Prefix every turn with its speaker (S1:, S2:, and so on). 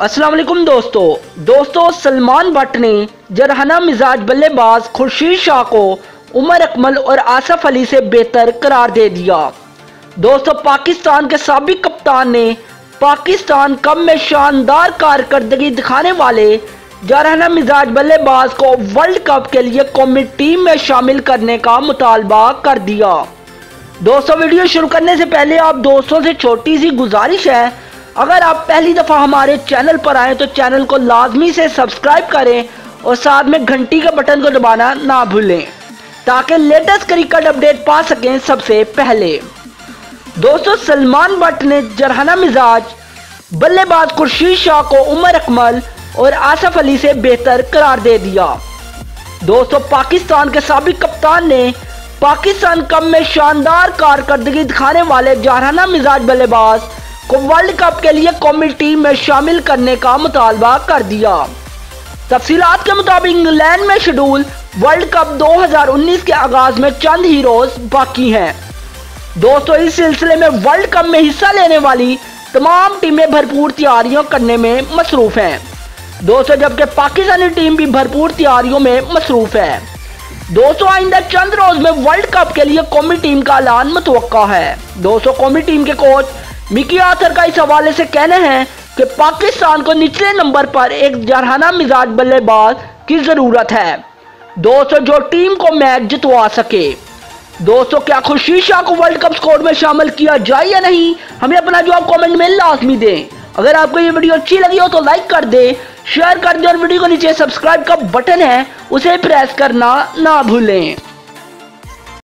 S1: السلام علیکم دوستو۔ دوستو، سلمان بٹ نے جرہنہ مزاج بلے باز خورشید شاہ کو عمر اکمل اور آصف علی سے بہتر قرار دے دیا۔ دوستو، پاکستان کے سابق کپتان نے پاکستان کم میں شاندار کارکردگی دکھانے والے جرہنہ مزاج بلے باز کو ورلڈ کپ کے لیے قومی ٹیم میں شامل کرنے کا مطالبہ کر دیا۔ دوستو، ویڈیو شروع کرنے سے پہلے آپ دوستوں سے چھوٹی سی گزارش ہے۔ اگر آپ پہلی دفعہ ہمارے چینل پر آئیں تو چینل کو لازمی سے سبسکرائب کریں اور ساتھ میں گھنٹی کے بٹن کو دبانا نہ بھولیں تاکہ لیٹسٹ کرکٹ اپڈیٹ پا سکیں سب سے پہلے۔ دوستو، سلمان بٹ نے جرہنہ مزاج، بلے باز خورشید شاہ کو عمر اکمل اور آصف علی سے بہتر قرار دے دیا۔ دوستو، پاکستان کے سابق کپتان نے پاکستان کم میں شاندار کارکردگی دکھانے والے جارحانہ مزاج بلے باز کو ورلڈ کپ کے لیے قومی ٹیم میں شامل کرنے کا مطالبہ کر دیا۔ تفصیلات کے مطابق انگلینڈ میں شیڈول ورلڈ کپ دو ہزار انیس کے آغاز میں چند ہی روز باقی ہیں۔ دوستو، اس سلسلے میں ورلڈ کپ میں حصہ لینے والی تمام ٹیمیں بھرپور تیاریوں کرنے میں مصروف ہیں۔ دوستو، جبکہ پاکستانی ٹیم بھی بھرپور تیاریوں میں مصروف ہے۔ دوستو، آئندہ چند روز میں ورلڈ کپ کے لیے قومی ٹیم کا اعلان متوقع ہے۔ دوستو قومی ٹیم کے کوچ مکی آتھر کا اس حوالے سے کہنے ہیں کہ پاکستان کو نچلے نمبر پر ایک جرہانہ مزاج بلے باز کی ضرورت ہے۔ دوستو جو ٹیم کو میچ جتوا سکے۔ دوستو کیا خورشید شاہ کو ورلڈ کپ سکوڑ میں شامل کیا جائے یا نہیں، ہمیں اپنا جواب کومنٹ میں لازمی دیں۔ اگر آپ کو یہ ویڈیو اچھی لگی ہو تو لائک کر دے شیئر کر دیں اور ویڈیو کو نیچے سبسکرائب کا بٹن ہے، اسے پریس کرنا نہ بھولیں۔